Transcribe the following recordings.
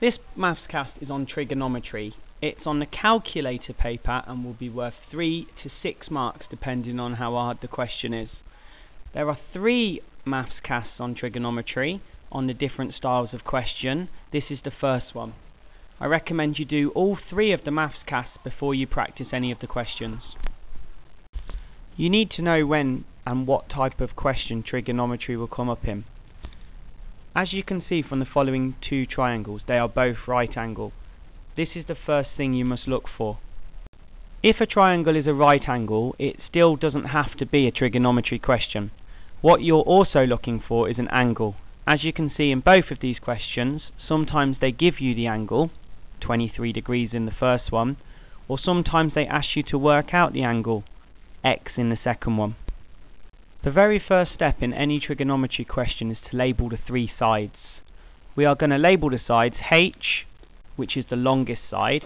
This maths cast is on trigonometry. It's on the calculator paper and will be worth 3 to 6 marks depending on how hard the question is. There are three maths casts on trigonometry on the different styles of question. This is the first one. I recommend you do all three of the maths casts before you practice any of the questions. You need to know when and what type of question trigonometry will come up in. As you can see from the following two triangles, they are both right angle. This is the first thing you must look for. If a triangle is a right angle, it still doesn't have to be a trigonometry question. What you're also looking for is an angle. As you can see in both of these questions, sometimes they give you the angle, 23 degrees in the first one, or sometimes they ask you to work out the angle, x in the second one. The very first step in any trigonometry question is to label the three sides. We are going to label the sides h, which is the longest side,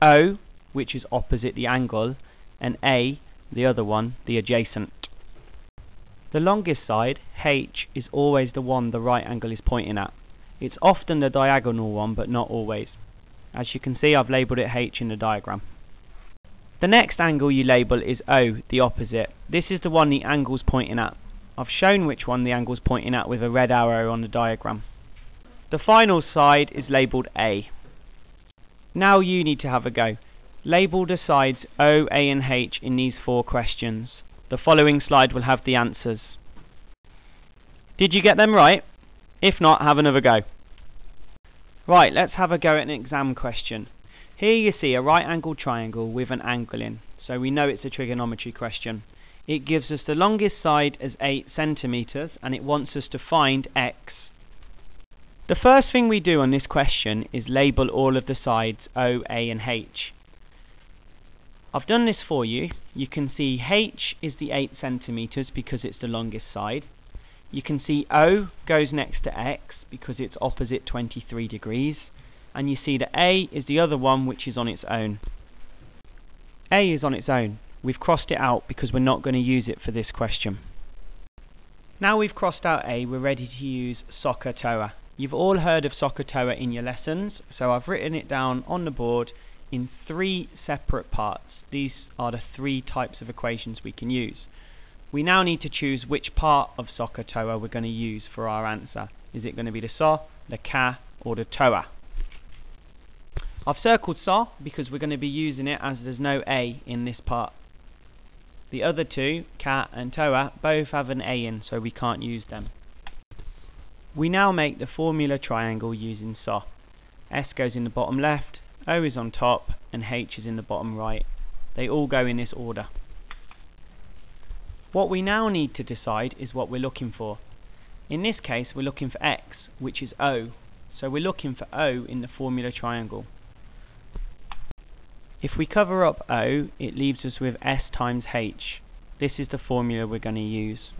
o, which is opposite the angle, and a, the other one, the adjacent. The longest side, h, is always the one the right angle is pointing at. It's often the diagonal one, but not always. As you can see, I've labelled it h in the diagram. The next angle you label is O, the opposite. This is the one the angle's pointing at. I've shown which one the angle's pointing at with a red arrow on the diagram. The final side is labelled A. Now you need to have a go. Label the sides O, A and H in these four questions. The following slide will have the answers. Did you get them right? If not, have another go. Right, let's have a go at an exam question. Here you see a right angled triangle with an angle in, so we know it's a trigonometry question. It gives us the longest side as 8 centimetres and it wants us to find x. The first thing we do on this question is label all of the sides O, A and H. I've done this for you. You can see H is the 8 centimetres because it's the longest side. You can see O goes next to X because it's opposite 23 degrees and you see that A is the other one which is on its own. A is on its own. We've crossed it out because we're not going to use it for this question. Now we've crossed out A, we're ready to use SOHCAHTOA. You've all heard of SOHCAHTOA in your lessons, so I've written it down on the board in three separate parts. These are the three types of equations we can use. We now need to choose which part of SOHCAHTOA we're going to use for our answer. Is it going to be the SO, the CA, or the TOA? I've circled SO because we're going to be using it as there's no A in this part. The other two, CA and TOA, both have an A in so we can't use them. We now make the formula triangle using SO. S goes in the bottom left, O is on top and H is in the bottom right. They all go in this order. What we now need to decide is what we're looking for. In this case we're looking for X, which is O, so we're looking for O in the formula triangle. If we cover up O, it leaves us with S times H. This is the formula we're going to use.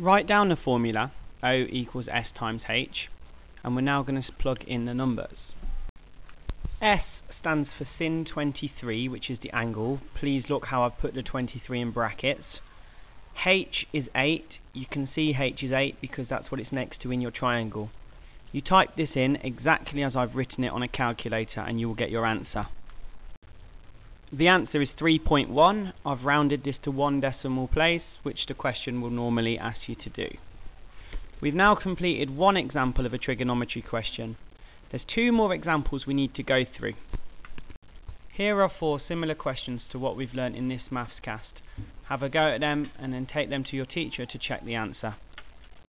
Write down the formula, O equals S times H, and we're now going to plug in the numbers. S stands for sin 23, which is the angle. Please look how I've put the 23 in brackets. H is 8. You can see H is 8 because that's what it's next to in your triangle. You type this in exactly as I've written it on a calculator and you will get your answer. The answer is 3.1. I've rounded this to one decimal place, which the question will normally ask you to do. We've now completed one example of a trigonometry question. There's two more examples we need to go through. Here are four similar questions to what we've learnt in this maths cast. Have a go at them and then take them to your teacher to check the answer.